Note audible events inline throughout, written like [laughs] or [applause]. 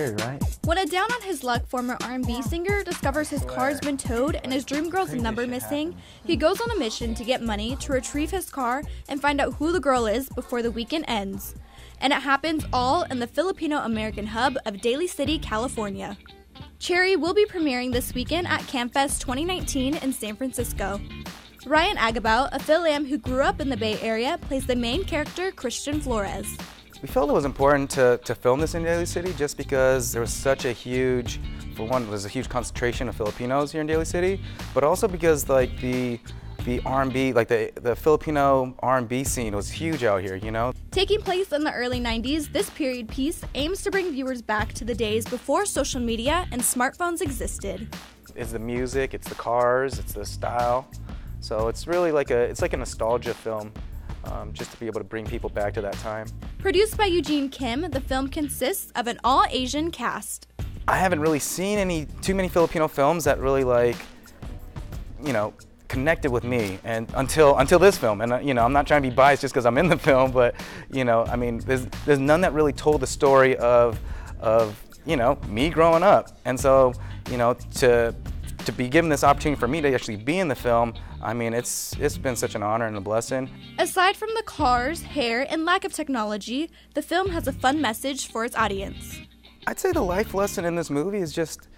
Cherry, right? When a down on his luck former R&B singer discovers his car's been towed and his dream girl's number missing, he goes on a mission to get money to retrieve his car and find out who the girl is before the weekend ends. And it happens all in the Filipino American hub of Daly City, California. Cherry will be premiering this weekend at CAAMFest 2019 in San Francisco. Ryan Agabao, a FilAm who grew up in the Bay Area, plays the main character, Christian Flores. We felt it was important to, to film this in Daly City just because there was such a huge, for one, there's a huge concentration of Filipinos here in Daly City, but also because like the the R&B, like the, the Filipino R&B scene was huge out here, you know? Taking place in the early 90s, this period piece aims to bring viewers back to the days before social media and smartphones existed. It's the music, it's the cars, it's the style. So it's really like a, it's like a nostalgia film, um, just to be able to bring people back to that time. Produced by Eugene Kim, the film consists of an all-Asian cast. I haven't really seen any, too many Filipino films that really like, you know, connected with me and until until this film and uh, you know I'm not trying to be biased just because I'm in the [laughs] film but you know I mean there's there's none that really told the story of of you know me growing up and so you know to to be given this opportunity for me to actually be in the film I mean it's it's been such an honor and a blessing Aside from the cars, hair, and lack of technology, the film has a fun message for its audience. I'd say the life lesson in this movie is just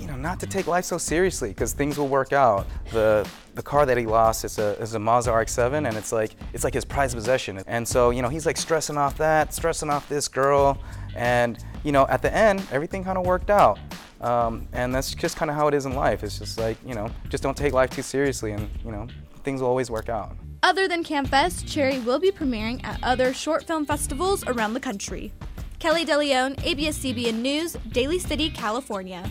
you know, not to take life so seriously because things will work out. The the car that he lost is a is a Mazda RX-7 and it's like it's like his prized possession. And so you know he's like stressing off that, stressing off this girl, and you know at the end everything kind of worked out. Um, and that's just kind of how it is in life. It's just like you know just don't take life too seriously, and you know things will always work out. Other than CAAMFest, Cherry will be premiering at other short film festivals around the country. Kelly DeLeon, ABS-CBN News, Daly City, California.